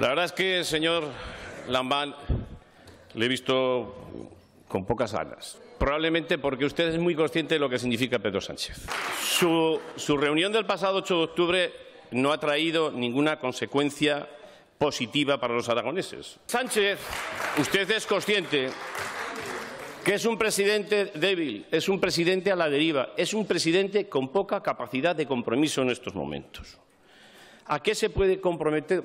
La verdad es que, señor Lambán, le he visto con pocas alas. Probablemente porque usted es muy consciente de lo que significa Pedro Sánchez. Su, reunión del pasado 8 de octubre no ha traído ninguna consecuencia positiva para los aragoneses. Sánchez, usted es consciente que es un presidente débil, es un presidente a la deriva, es un presidente con poca capacidad de compromiso en estos momentos. ¿A qué se puede comprometer?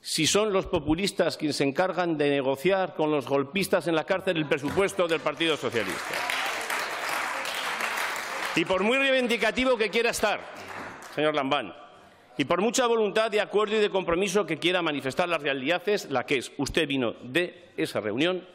Si son los populistas quienes se encargan de negociar con los golpistas en la cárcel el presupuesto del Partido Socialista. Y por muy reivindicativo que quiera estar, señor Lambán, y por mucha voluntad de acuerdo y de compromiso que quiera manifestar, la realidad es la que es. Usted vino de esa reunión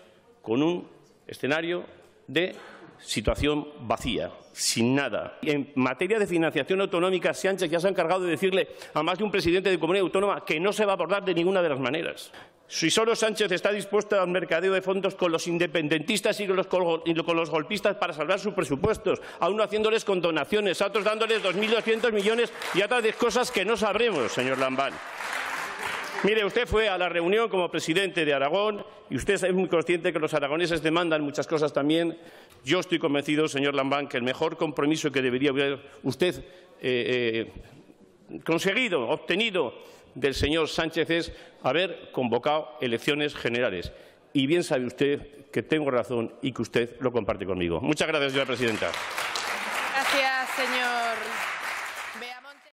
con un escenario de situación vacía, sin nada. En materia de financiación autonómica, Sánchez ya se ha encargado de decirle a más de un presidente de comunidad autónoma que no se va a abordar de ninguna de las maneras. Si solo Sánchez está dispuesto al mercadeo de fondos con los independentistas y con los, golpistas para salvar sus presupuestos, a uno haciéndoles con donaciones, a otros dándoles 2.200 millones y a otras cosas que no sabremos, señor Lambán. Mire, usted fue a la reunión como presidente de Aragón y usted es muy consciente que los aragoneses demandan muchas cosas también. Yo estoy convencido, señor Lambán, que el mejor compromiso que debería haber usted eh, eh, conseguido, obtenido del señor Sánchez es haber convocado elecciones generales. Y bien sabe usted que tengo razón y que usted lo comparte conmigo. Muchas gracias, señora presidenta. Gracias, señor.